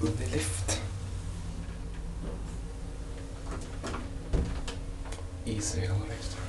Unilift. Easy elevator.